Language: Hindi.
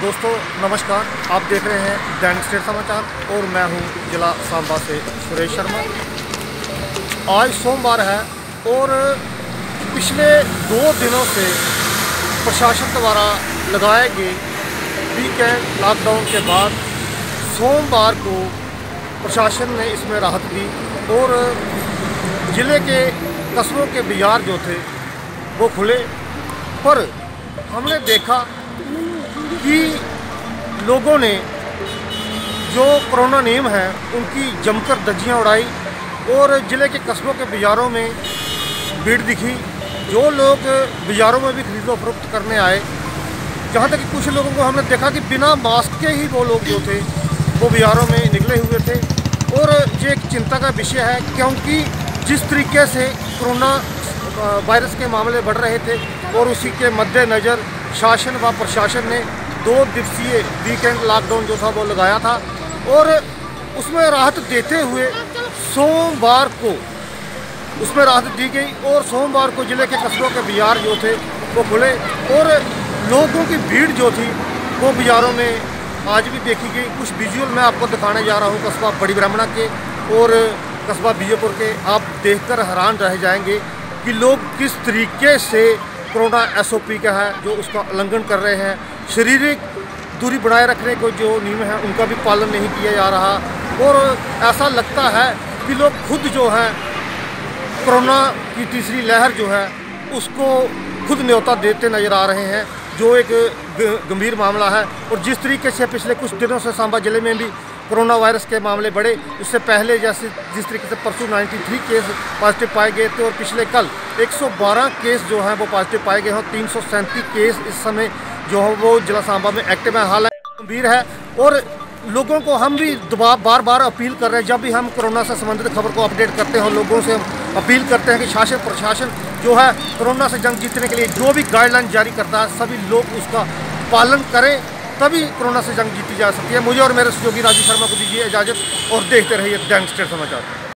दोस्तों, नमस्कार। आप देख रहे हैं दैनिक स्टेट समाचार और मैं हूँ जिला सांबा से सुरेश शर्मा। आज सोमवार है और पिछले दो दिनों से प्रशासन द्वारा लगाए गए वीकेंड लॉकडाउन के बाद सोमवार को प्रशासन ने इसमें राहत दी और ज़िले के कस्बों के बाज़ार जो थे, वो खुले। पर हमने देखा कि लोगों ने जो कोरोना नियम है, उनकी जमकर दज्जियाँ उड़ाई और ज़िले के कस्बों के बाज़ारों में भीड़ दिखी। जो लोग बाज़ारों में भी खरीदो फरोख्त करने आए, जहाँ तक कि कुछ लोगों को हमने देखा कि बिना मास्क के ही वो लोग जो थे, वो बाज़ारों में निकले हुए थे। और ये एक चिंता का विषय है, क्योंकि जिस तरीके से कोरोना वायरस के मामले बढ़ रहे थे और उसी के मद्देनज़र शासन व प्रशासन ने दो दिवसीय वीकेंड लॉकडाउन जो था वो लगाया था और उसमें राहत देते हुए सोमवार को उसमें राहत दी गई और सोमवार को ज़िले के कस्बों के बाज़ार जो थे वो खुले और लोगों की भीड़ जो थी वो बाज़ारों में आज भी देखी गई। कुछ विजुअल मैं आपको दिखाने जा रहा हूँ, कस्बा बड़ी ब्राह्मणा के और कस्बा बीजेपुर के। आप देखकर हैरान रह जाएँगे कि लोग किस तरीके से कोरोना एसओपी का है, जो उसका उल्लंघन कर रहे हैं। शारीरिक दूरी बनाए रखने को जो नियम है, उनका भी पालन नहीं किया जा रहा। और ऐसा लगता है कि लोग खुद जो है, कोरोना की तीसरी लहर जो है, उसको खुद न्योता देते नज़र आ रहे हैं, जो एक गंभीर मामला है। और जिस तरीके से पिछले कुछ दिनों से सांबा ज़िले में भी कोरोना वायरस के मामले बढ़े। उससे पहले जैसे जिस तरीके से परसों 93 केस पॉजिटिव पाए गए थे और पिछले कल 112 केस जो हैं वो पॉजिटिव पाए गए हैं तीन सौ सैंतीस केस इस समय जो है वो जिला सांबा में एक्टिव है। हालाँकि गंभीर है और लोगों को हम भी दबाव बार बार अपील कर रहे हैं। जब भी हम कोरोना से संबंधित खबर को अपडेट करते हैं लोगों से हम अपील करते हैं कि शासन प्रशासन जो है कोरोना से जंग जीतने के लिए जो भी गाइडलाइन जारी करता है, सभी लोग उसका पालन करें। तभी कोरोना से जंग जीती जा सकती है। मुझे और मेरे सहयोगी राजू शर्मा को दीजिए इजाज़त और देखते रहिए गैंगस्टर समाचार।